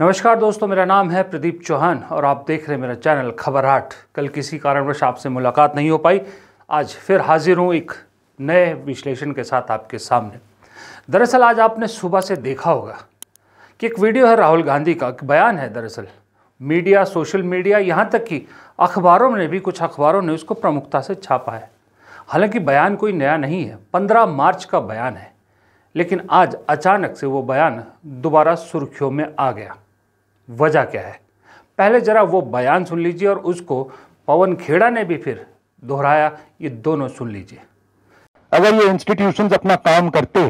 नमस्कार दोस्तों, मेरा नाम है प्रदीप चौहान और आप देख रहे हैं मेरा चैनल खबर हाट कल किसी कारणवश आपसे मुलाकात नहीं हो पाई। आज फिर हाजिर हूँ एक नए विश्लेषण के साथ आपके सामने। दरअसल आज आपने सुबह से देखा होगा कि एक वीडियो है राहुल गांधी का, एक बयान है दरअसल। मीडिया, सोशल मीडिया, यहाँ तक कि अखबारों ने भी कुछ अखबारों ने उसको प्रमुखता से छापा है। हालाँकि बयान कोई नया नहीं है, पंद्रह मार्च का बयान है। लेकिन आज अचानक से वो बयान दोबारा सुर्खियों में आ गया। वजह क्या है? पहले ज़रा वो बयान सुन लीजिए और उसको पवन खेड़ा ने भी फिर दोहराया, ये दोनों सुन लीजिए। अगर ये इंस्टीट्यूशंस अपना काम करते,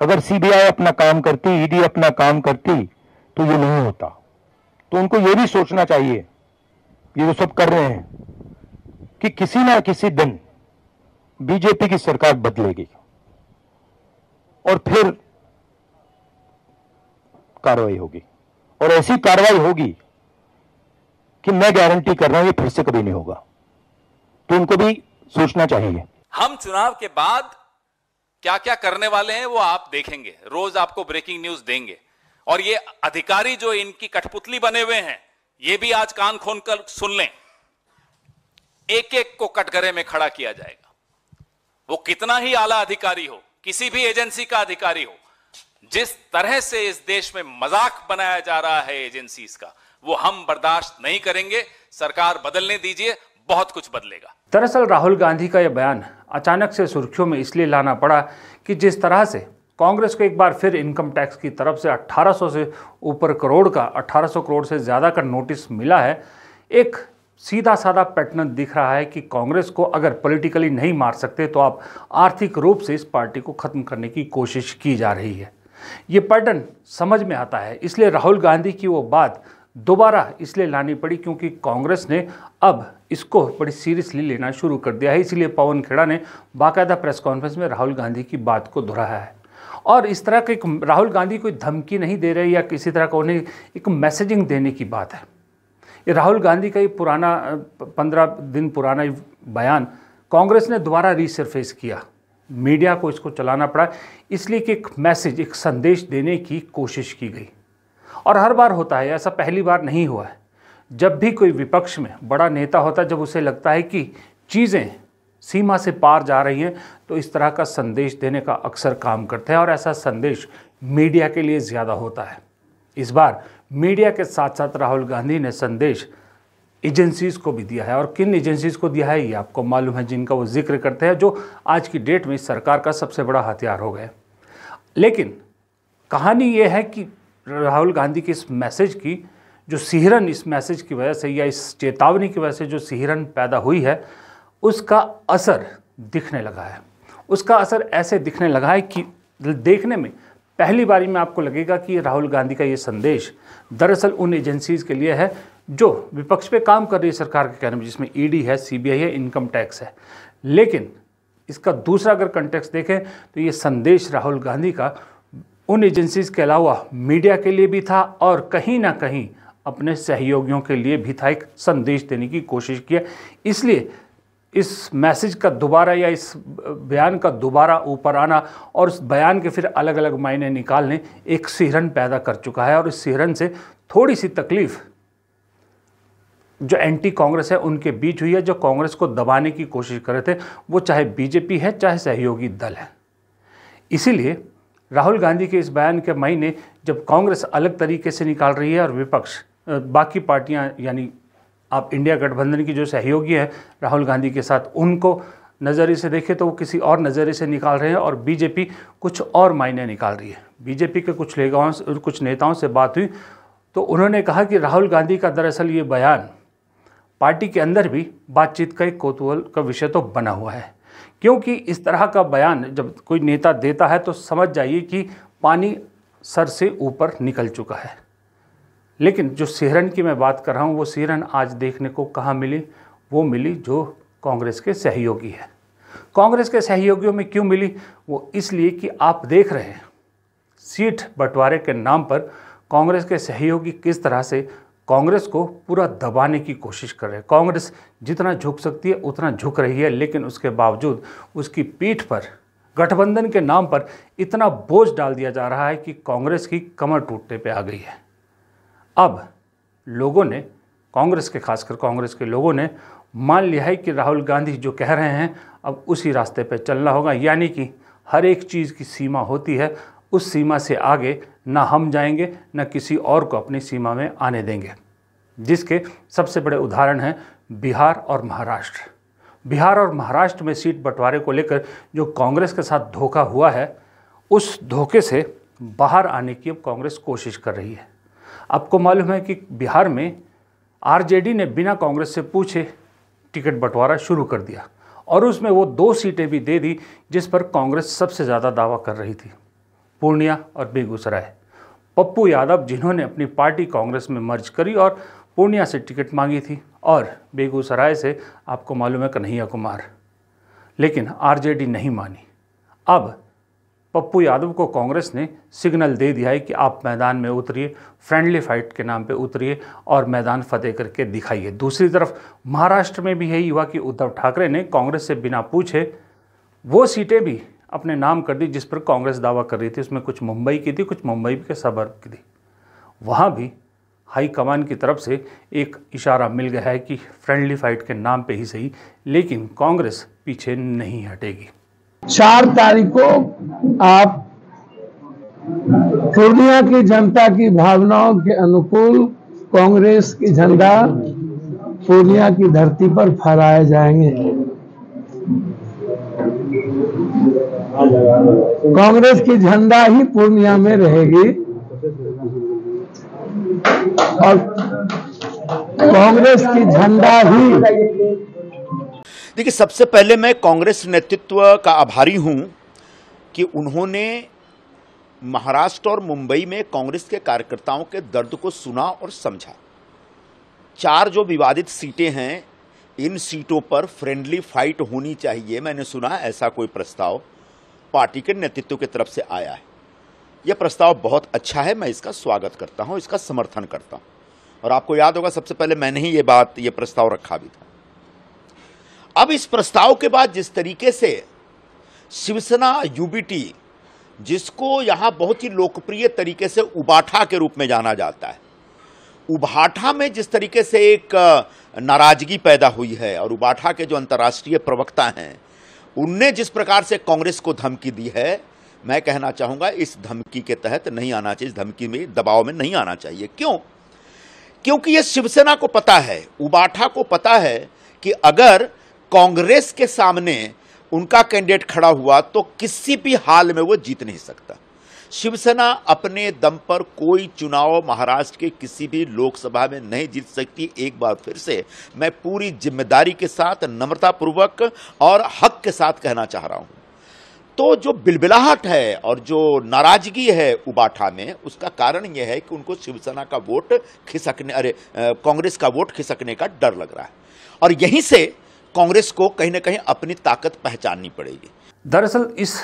अगर सीबीआई अपना काम करती ईडी अपना काम करती तो ये नहीं होता। तो उनको ये भी सोचना चाहिए, ये जो सब कर रहे हैं, कि किसी ना किसी दिन बीजेपी की सरकार बदलेगी और फिर कार्रवाई होगी। और ऐसी कार्रवाई होगी कि मैं गारंटी कर रहा हूँ, ये फिर से कभी नहीं होगा। तो उनको भी सोचना चाहिए। हम चुनाव के बाद क्या क्या करने वाले हैं, वो आप देखेंगे। रोज आपको ब्रेकिंग न्यूज़ देंगे। और ये अधिकारी जो इनकी कठपुतली बने हुए हैं, ये भी आज कान खोन कर सुन लें। एक एक को कटघरे में खड़ा किया जाएगा। वो कितना ही आला अधिकारी हो, किसी भी एजेंसी का अधिकारी हो जिस तरह से इस देश में मज़ाक बनाया जा रहा है एजेंसीज का, वो हम बर्दाश्त नहीं करेंगे। सरकार बदलने दीजिए, बहुत कुछ बदलेगा। दरअसल राहुल गांधी का यह बयान अचानक से सुर्खियों में इसलिए लाना पड़ा कि जिस तरह से कांग्रेस को एक बार फिर इनकम टैक्स की तरफ़ से 1800 से ऊपर करोड़ का 1800 करोड़ से ज़्यादा का नोटिस मिला है, एक सीधा साधा पैटर्न दिख रहा है कि कांग्रेस को अगर पॉलिटिकली नहीं मार सकते तो आप आर्थिक रूप से इस पार्टी को ख़त्म करने की कोशिश की जा रही है। ये पैटर्न समझ में आता है। इसलिए राहुल गांधी की वो बात दोबारा इसलिए लानी पड़ी क्योंकि कांग्रेस ने अब इसको बड़ी सीरियसली लेना शुरू कर दिया है। इसलिए पवन खेड़ा ने बाकायदा प्रेस कॉन्फ्रेंस में राहुल गांधी की बात को दोहराया है। और इस तरह का राहुल गांधी कोई धमकी नहीं दे रहे या किसी तरह का उन्हें एक मैसेजिंग देने की बात है। ये राहुल गांधी का ये पुराना, पंद्रह दिन पुराना बयान कांग्रेस ने दोबारा रीसरफेस किया। मीडिया को इसको चलाना पड़ा। इसलिए कि एक मैसेज, एक संदेश देने की कोशिश की गई। और हर बार होता है, ऐसा पहली बार नहीं हुआ है। जब भी कोई विपक्ष में बड़ा नेता होता है, जब उसे लगता है कि चीज़ें सीमा से पार जा रही हैं तो इस तरह का संदेश देने का अक्सर काम करते हैं। और ऐसा संदेश मीडिया के लिए ज़्यादा होता है। इस बार मीडिया के साथ साथ राहुल गांधी ने संदेश एजेंसीज़ को भी दिया है। और किन एजेंसीज़ को दिया है, ये आपको मालूम है, जिनका वो ज़िक्र करते हैं, जो आज की डेट में सरकार का सबसे बड़ा हथियार हो गए। लेकिन कहानी ये है कि राहुल गांधी के इस मैसेज की, जो सिहरन इस मैसेज की वजह से या इस चेतावनी की वजह से जो सिहरन पैदा हुई है, उसका असर दिखने लगा है। उसका असर ऐसे दिखने लगा है कि देखने में, पहली बारी में आपको लगेगा कि राहुल गांधी का ये संदेश दरअसल उन एजेंसीज़ के लिए है जो विपक्ष पे काम कर रही है सरकार के कहने में, जिसमें ईडी है सीबीआई है इनकम टैक्स है। लेकिन इसका दूसरा अगर कंटेक्स देखें तो ये संदेश राहुल गांधी का उन एजेंसीज के अलावा मीडिया के लिए भी था और कहीं ना कहीं अपने सहयोगियों के लिए भी था, एक संदेश देने की कोशिश किया इसलिए इस मैसेज का दोबारा या इस बयान का दोबारा ऊपर आना और उस बयान के फिर अलग अलग मायने निकालने एक सिहरन पैदा कर चुका है और इस सिहरन से थोड़ी सी तकलीफ़ जो एंटी कांग्रेस है, उनके बीच हुई है, जो कांग्रेस को दबाने की कोशिश कर रहे थे, वो चाहे बीजेपी है, चाहे सहयोगी दल है। इसीलिए राहुल गांधी के इस बयान के महीने जब कांग्रेस अलग तरीके से निकाल रही है और विपक्ष बाकी पार्टियाँ, यानी आप इंडिया गठबंधन की जो सहयोगी हैं, राहुल गांधी के साथ, उनको नज़रिए से देखें तो वो किसी और नज़रिए से निकाल रहे हैं और बीजेपी कुछ और मायने निकाल रही है। बीजेपी के कुछ लेगाओं कुछ नेताओं से बात हुई तो उन्होंने कहा कि राहुल गांधी का दरअसल ये बयान पार्टी के अंदर भी बातचीत का एक कौतूहल का विषय तो बना हुआ है। क्योंकि इस तरह का बयान जब कोई नेता देता है तो समझ जाइए कि पानी सर से ऊपर निकल चुका है। लेकिन जो सिहरन की मैं बात कर रहा हूँ, वो सिहरन आज देखने को कहाँ मिली? वो मिली जो कांग्रेस के सहयोगी है। कांग्रेस के सहयोगियों में क्यों मिली? वो इसलिए कि आप देख रहे हैं, सीट बंटवारे के नाम पर कांग्रेस के सहयोगी किस तरह से कांग्रेस को पूरा दबाने की कोशिश कर रहे हैं। कांग्रेस जितना झुक सकती है, उतना झुक रही है, लेकिन उसके बावजूद उसकी पीठ पर, गठबंधन के नाम पर इतना बोझ डाल दिया जा रहा है कि कांग्रेस की कमर टूटने पे आ गई है। अब लोगों ने, कांग्रेस के, खासकर कांग्रेस के लोगों ने मान लिया है कि राहुल गांधी जो कह रहे हैं, अब उसी रास्ते पर चलना होगा। यानी कि हर एक चीज़ की सीमा होती है उस सीमा से आगे ना हम जाएँगे, न किसी और को अपनी सीमा में आने देंगे। जिसके सबसे बड़े उदाहरण हैं बिहार और महाराष्ट्र। बिहार और महाराष्ट्र में सीट बंटवारे को लेकर जो कांग्रेस के साथ धोखा हुआ है, उस धोखे से बाहर आने की अब कांग्रेस कोशिश कर रही है। आपको मालूम है कि बिहार में आरजेडी ने बिना कांग्रेस से पूछे टिकट बंटवारा शुरू कर दिया और उसमें वो दो सीटें भी दे दी जिस पर कांग्रेस सबसे ज़्यादा दावा कर रही थी। पूर्णिया और बेगूसराय। पप्पू यादव, जिन्होंने अपनी पार्टी कांग्रेस में मर्ज करी और पूर्णिया से टिकट मांगी थी, और बेगूसराय से आपको मालूम है कन्हैया कुमार। लेकिन आरजेडी नहीं मानी। अब पप्पू यादव को कांग्रेस ने सिग्नल दे दिया है कि आप मैदान में उतरिए, फ्रेंडली फाइट के नाम पे उतरिए और मैदान फतेह करके दिखाइए। दूसरी तरफ़ महाराष्ट्र में भी यही युवा कि उद्धव ठाकरे ने कांग्रेस से बिना पूछे वो सीटें भी अपने नाम कर दी, जिस पर कांग्रेस दावा कर रही थी, उसमें कुछ मुंबई की थी, कुछ मुंबई के सबर्ब की थी। वहाँ भी हाईकमान की तरफ़ से एक इशारा मिल गया है कि फ्रेंडली फाइट के नाम पे ही सही, लेकिन कांग्रेस पीछे नहीं हटेगी। चार तारीख को आप पूर्णिया की जनता की भावनाओं के अनुकूल कांग्रेस की झंडा पूर्णिया की धरती पर फहराए जाएँगे। कांग्रेस की झंडा ही पूर्णिया में रहेगी। और कांग्रेस की झंडा ही देखिए, सबसे पहले मैं कांग्रेस नेतृत्व का आभारी हूँ कि उन्होंने महाराष्ट्र और मुंबई में कांग्रेस के कार्यकर्ताओं के दर्द को सुना और समझा। चार जो विवादित सीटें हैं, इन सीटों पर फ्रेंडली फाइट होनी चाहिए, मैंने सुना, ऐसा कोई प्रस्ताव। पार्टी के नेतृत्व की तरफ़ से आया है। यह प्रस्ताव बहुत अच्छा है, मैं इसका स्वागत करता हूँ, इसका समर्थन करता हूँ। और आपको याद होगा, सबसे पहले मैंने ही ये बात, ये प्रस्ताव रखा भी था। अब इस प्रस्ताव के बाद जिस तरीके से शिवसेना यूबीटी जिसको यहाँ बहुत ही लोकप्रिय तरीके से उबाठा के रूप में जाना जाता है, उबाठा में जिस तरीके से एक नाराज़गी पैदा हुई है और उबाठा के जो अंतर्राष्ट्रीय प्रवक्ता हैं उनने जिस प्रकार से कांग्रेस को धमकी दी है, मैं कहना चाहूँगा इस धमकी के तहत नहीं आना चाहिए, इस धमकी में, दबाव में नहीं आना चाहिए। क्यों? क्योंकि यह शिवसेना को पता है, उबाठा को पता है कि अगर कांग्रेस के सामने उनका कैंडिडेट खड़ा हुआ तो किसी भी हाल में वो जीत नहीं सकता। शिवसेना अपने दम पर कोई चुनाव महाराष्ट्र के किसी भी लोकसभा में नहीं जीत सकती। एक बार फिर से मैं पूरी ज़िम्मेदारी के साथ, नम्रतापूर्वक और हक के साथ कहना चाह रहा हूँ। तो जो बिलबिलाहट है और जो नाराज़गी है उबाठा में, उसका कारण यह है कि उनको शिवसेना का वोट खिसकने, अरे कांग्रेस का वोट खिसकने का डर लग रहा है। और यहीं से कांग्रेस को कहीं ना कहीं अपनी ताकत पहचाननी पड़ेगी। दरअसल इस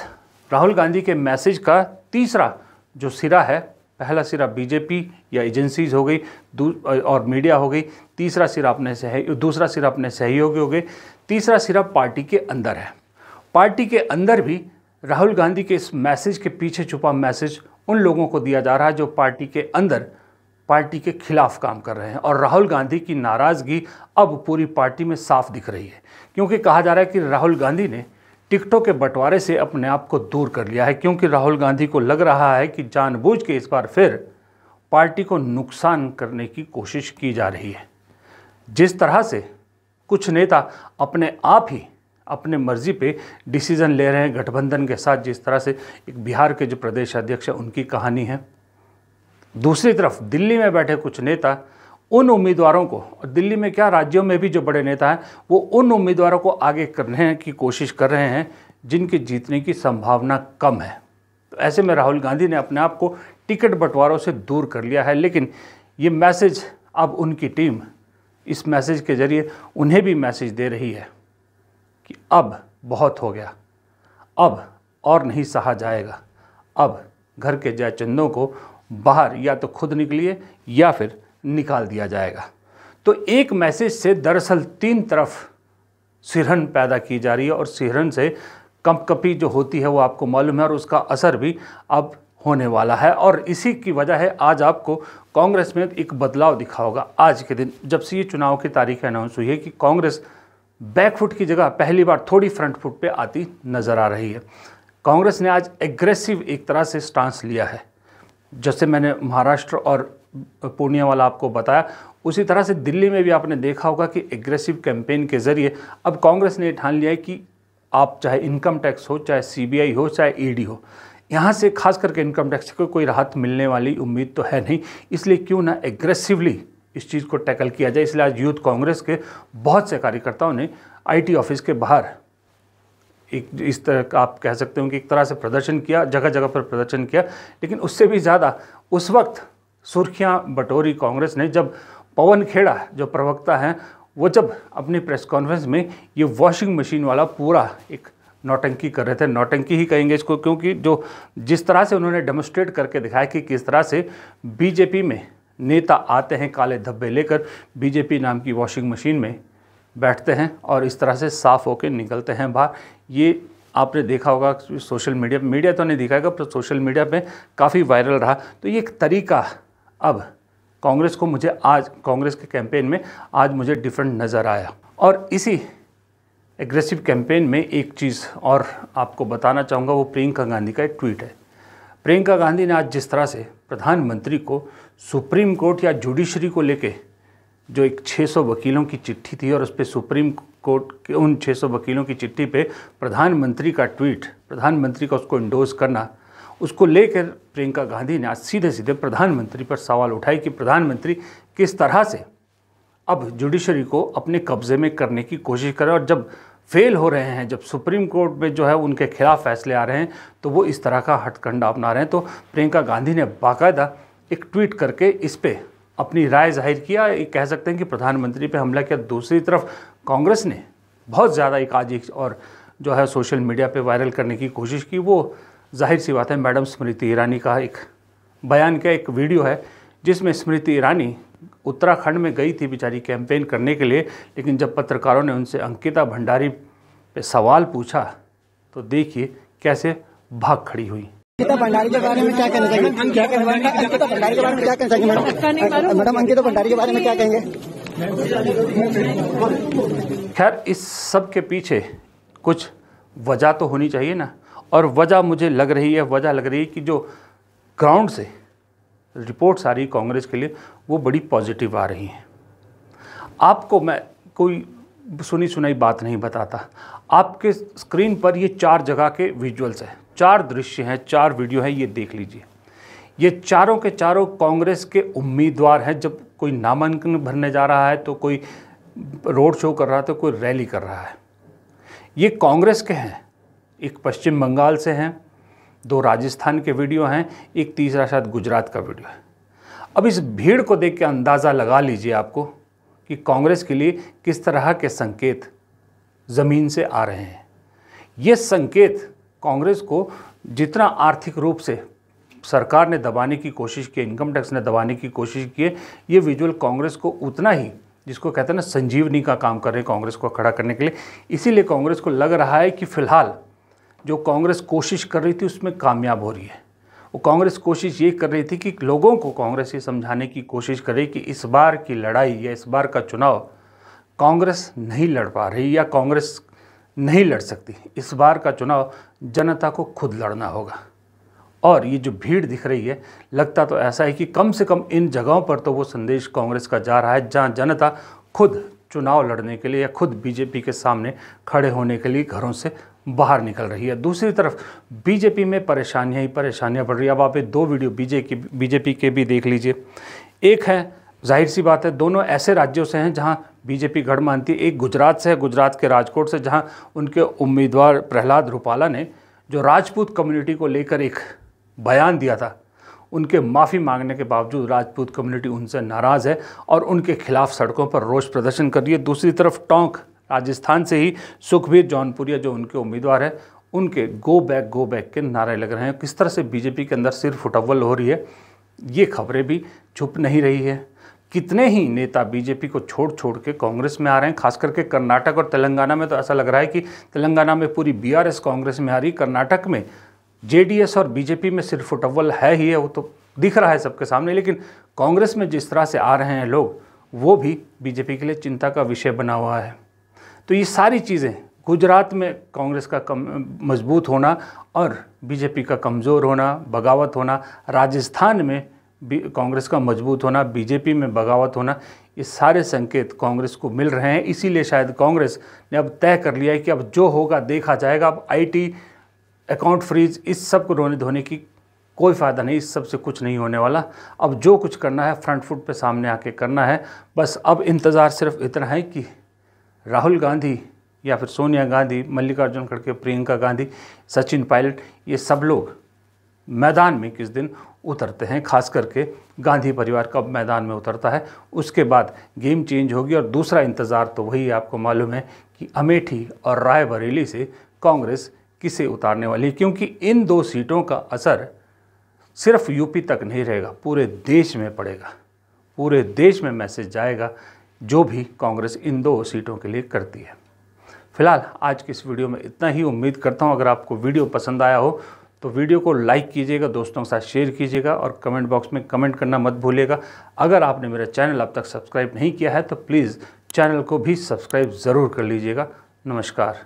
राहुल गांधी के मैसेज का तीसरा जो सिरा है, पहला सिरा बीजेपी या एजेंसीज हो गई और मीडिया हो गई, तीसरा सिरा अपने सहयोग दूसरा सिरा अपने सहयोगी हो गए, तीसरा सिरा पार्टी के अंदर है। पार्टी के अंदर भी राहुल गांधी के इस मैसेज के पीछे छुपा मैसेज उन लोगों को दिया जा रहा है जो पार्टी के अंदर, पार्टी के खिलाफ काम कर रहे हैं। और राहुल गांधी की नाराज़गी अब पूरी पार्टी में साफ़ दिख रही है, क्योंकि कहा जा रहा है कि राहुल गांधी ने टिकटों के बंटवारे से अपने आप को दूर कर लिया है, क्योंकि राहुल गांधी को लग रहा है कि जानबूझ के इस बार फिर पार्टी को नुकसान करने की कोशिश की जा रही है। जिस तरह से कुछ नेता अपने आप ही अपने मर्ज़ी पे डिसीज़न ले रहे हैं, गठबंधन के साथ जिस तरह से एक बिहार के जो प्रदेश अध्यक्ष हैं, उनकी कहानी है। दूसरी तरफ़ दिल्ली में बैठे कुछ नेता उन उम्मीदवारों को, और दिल्ली में क्या राज्यों में भी जो बड़े नेता हैं, वो उन उम्मीदवारों को आगे करने की कोशिश कर रहे हैं, जिनके जीतने की संभावना कम है। तो ऐसे में राहुल गांधी ने अपने आप को टिकट बंटवारों से दूर कर लिया है, लेकिन ये मैसेज अब उनकी टीम इस मैसेज के ज़रिए उन्हें भी मैसेज दे रही है कि अब बहुत हो गया, अब और नहीं सहा जाएगा, अब घर के जयचंदों को बाहर या तो खुद निकलिए या फिर निकाल दिया जाएगा। तो एक मैसेज से दरअसल तीन तरफ़ सिरहन पैदा की जा रही है और सिरहन से कंपकपी जो होती है वो आपको मालूम है और उसका असर भी अब होने वाला है और इसी की वजह है आज आपको कांग्रेस में एक बदलाव दिखा होगा आज के दिन। जब से ये चुनाव की तारीख अनाउंस हुई है कि कांग्रेस बैकफुट की जगह पहली बार थोड़ी फ्रंट फुट पे आती नज़र आ रही है। कांग्रेस ने आज एग्रेसिव एक तरह से स्टांस लिया है। जैसे मैंने महाराष्ट्र और पूर्णिया वाला आपको बताया। उसी तरह से दिल्ली में भी आपने देखा होगा कि एग्रेसिव कैंपेन के ज़रिए अब कांग्रेस ने ठान लिया है कि आप चाहे इनकम टैक्स हो, चाहे सीबीआई हो, चाहे ईडी हो, यहाँ से खास करके इनकम टैक्स को कोई राहत मिलने वाली उम्मीद तो है नहीं। इसलिए क्यों ना एग्रेसिवली इस चीज़ को टैकल किया जाए। इसलिए आज यूथ कांग्रेस के बहुत से कार्यकर्ताओं ने आईटी ऑफ़िस के बाहर एक, इस तरह आप कह सकते हो कि एक तरह से प्रदर्शन किया जगह जगह पर प्रदर्शन किया। लेकिन उससे भी ज़्यादा उस वक्त सुर्खियाँ बटोरी कांग्रेस ने, जब पवन खेड़ा, जो प्रवक्ता हैं, वो जब अपनी प्रेस कॉन्फ्रेंस में ये वॉशिंग मशीन वाला पूरा एक नौटंकी कर रहे थे, नौटंकी ही कहेंगे इसको, क्योंकि जो जिस तरह से उन्होंने डेमोस्ट्रेट करके दिखाया कि किस तरह से बीजेपी में नेता आते हैं काले धब्बे लेकर बीजेपी नाम की वॉशिंग मशीन में बैठते हैं और इस तरह से साफ़ होकर निकलते हैं बाहर। ये आपने देखा होगा सोशल मीडिया मीडिया तो नहीं दिखाएगा, पर सोशल मीडिया पे काफ़ी वायरल रहा। तो ये एक तरीका अब कांग्रेस को मुझे आज, कांग्रेस के कैंपेन में आज मुझे डिफरेंट नज़र आया। और इसी एग्रेसिव कैंपेन में एक चीज़ और आपको बताना चाहूँगा, वो प्रियंका गांधी का एक ट्वीट है। प्रियंका गांधी ने आज जिस तरह से प्रधानमंत्री को सुप्रीम कोर्ट या जुडिशरी को लेके जो एक 600 वकीलों की चिट्ठी थी और उस पर सुप्रीम कोर्ट के उन 600 वकीलों की चिट्ठी पे प्रधानमंत्री का ट्वीट प्रधानमंत्री का उसको इंडोज करना उसको लेकर प्रियंका गांधी ने आज सीधे सीधे प्रधानमंत्री पर सवाल उठाए कि प्रधानमंत्री किस तरह से अब जुडिशरी को अपने कब्जे में करने की कोशिश करें और जब फेल हो रहे हैं, जब सुप्रीम कोर्ट में जो है उनके खिलाफ फैसले आ रहे हैं तो वो इस तरह का हटकंडा अपना रहे हैं। तो प्रियंका गांधी ने बाकायदा एक ट्वीट करके इस पर अपनी राय ज़ाहिर किया। कह सकते हैं कि प्रधानमंत्री पे हमला किया। दूसरी तरफ़ कांग्रेस ने बहुत ज़्यादा एक आज एक और जो है सोशल मीडिया पे वायरल करने की कोशिश की। वो ज़ाहिर सी बात है मैडम स्मृति ईरानी का एक बयान का एक वीडियो है जिसमें स्मृति ईरानी उत्तराखंड में गई थी बेचारी कैंपेन करने के लिए लेकिन जब पत्रकारों ने उनसे अंकिता भंडारी पे सवाल पूछा तो देखिए कैसे भाग खड़ी हुई। अंकिता भंडारी के बारे में क्या कहना चाहिए अंकिता भंडारी के बारे में क्या कहना चाहिए मैडम? मैडम अंकिता भंडारी के बारे में क्या कहेंगे? खैर इस सब के पीछे कुछ वजह तो होनी चाहिए ना। और वजह मुझे लग रही है, वजह लग रही है कि जो ग्राउंड से रिपोर्ट्स आ रही कांग्रेस के लिए, वो बड़ी पॉजिटिव आ रही हैं। आपको मैं कोई सुनी सुनाई बात नहीं बताता। आपके स्क्रीन पर ये चार जगह के विजुअल्स हैं। चार दृश्य हैं, चार वीडियो हैं, ये देख लीजिए। ये चारों के चारों कांग्रेस के उम्मीदवार हैं। जब कोई नामांकन भरने जा रहा है तो कोई रोड शो कर रहा है तो कोई रैली कर रहा है। ये कांग्रेस के हैं। एक पश्चिम बंगाल से हैं, दो राजस्थान के वीडियो हैं, एक तीसरा शायद गुजरात का वीडियो है। अब इस भीड़ को देख के अंदाज़ा लगा लीजिए आपको कि कांग्रेस के लिए किस तरह के संकेत ज़मीन से आ रहे हैं। ये संकेत कांग्रेस को जितना आर्थिक रूप से सरकार ने दबाने की कोशिश की, इनकम टैक्स ने दबाने की कोशिश की ये विजुअल कांग्रेस को उतना ही, जिसको कहते हैं ना, संजीवनी का काम कर रहे हैं कांग्रेस को खड़ा करने के लिए। इसीलिए कांग्रेस को लग रहा है कि फ़िलहाल जो कांग्रेस कोशिश कर रही थी उसमें कामयाब हो रही है। वो कांग्रेस कोशिश ये कर रही थी कि लोगों को कांग्रेस ये समझाने की कोशिश करे कि इस बार की लड़ाई या इस बार का चुनाव कांग्रेस नहीं लड़ पा रही या कांग्रेस नहीं लड़ सकती। इस बार का चुनाव जनता को खुद लड़ना होगा। और ये जो भीड़ दिख रही है, लगता तो ऐसा है कि कम से कम इन जगहों पर तो वो संदेश कांग्रेस का जा रहा है, जहाँ जनता खुद चुनाव लड़ने के लिए या खुद बीजेपी के सामने खड़े होने के लिए घरों से बाहर निकल रही है। दूसरी तरफ़ बीजेपी में परेशानियाँ ही परेशानियाँ बढ़ रही है। अब आप ये दो वीडियो बीजेपी बीजेपी के भी देख लीजिए। एक है ज़ाहिर सी बात है, दोनों ऐसे राज्यों से हैं जहाँ बीजेपी गढ़ मानती है एक गुजरात से है, गुजरात के राजकोट से, जहाँ उनके उम्मीदवार प्रहलाद रूपाला ने जो राजपूत कम्युनिटी को लेकर एक बयान दिया था, उनके माफ़ी मांगने के बावजूद राजपूत कम्युनिटी उनसे नाराज़ है और उनके खिलाफ सड़कों पर रोष प्रदर्शन कर रही है। दूसरी तरफ़, टोंक राजस्थान से ही सुखबीर जौनपुरिया, जो उनके उम्मीदवार हैं, उनके गो बैक गो बैक के नारे लग रहे हैं। किस तरह से बीजेपी के अंदर सिर्फ़ फुटअव्वल हो रही है, ये खबरें भी छुप नहीं रही है। कितने ही नेता बीजेपी को छोड़ छोड़ के कांग्रेस में आ रहे हैं, खास करके कर्नाटक और तेलंगाना में तो ऐसा लग रहा है कि तेलंगाना में पूरी बीआरएस कांग्रेस में आ रही कर्नाटक में जेडीएस और बीजेपी में सिर्फ़ फुटअव्वल है ही है, वो तो दिख रहा है सबके सामने, लेकिन कांग्रेस में जिस तरह से आ रहे हैं लोग, वो भी बीजेपी के लिए चिंता का विषय बना हुआ है। तो ये सारी चीज़ें, गुजरात में कांग्रेस का कम, मज़बूत होना और बीजेपी का कमज़ोर होना, बगावत होना, राजस्थान में कांग्रेस का मज़बूत होना, बीजेपी में बगावत होना, ये सारे संकेत कांग्रेस को मिल रहे हैं। इसीलिए शायद कांग्रेस ने अब तय कर लिया है कि अब जो होगा, देखा जाएगा। अब आईटी अकाउंट फ्रीज इस सबको रोने धोने की कोई फ़ायदा नहीं, इस सबसे कुछ नहीं होने वाला। अब जो कुछ करना है फ्रंट फुट पे सामने आके करना है। बस अब इंतज़ार सिर्फ़ इतना है कि राहुल गांधी या फिर सोनिया गांधी, मल्लिकार्जुन खड़गे, प्रियंका गांधी, सचिन पायलट, ये सब लोग मैदान में किस दिन उतरते हैं? खास करके गांधी परिवार कब मैदान में उतरता है? उसके बाद गेम चेंज होगी और दूसरा इंतज़ार तो वही आपको मालूम है कि अमेठी और रायबरेली से कांग्रेस किसे उतारने वाली है? क्योंकि इन दो सीटों का असर सिर्फ़ यूपी तक नहीं रहेगा, पूरे देश में पड़ेगा। पूरे देश में मैसेज जाएगा जो भी कांग्रेस इन दो सीटों के लिए करती है। फ़िलहाल आज की इस वीडियो में इतना ही। उम्मीद करता हूँ अगर आपको वीडियो पसंद आया हो तो वीडियो को लाइक कीजिएगा, दोस्तों के साथ शेयर कीजिएगा और कमेंट बॉक्स में कमेंट करना मत भूलिएगा। अगर आपने मेरा चैनल अब तक सब्सक्राइब नहीं किया है तो प्लीज़ चैनल को भी सब्सक्राइब ज़रूर कर लीजिएगा। नमस्कार।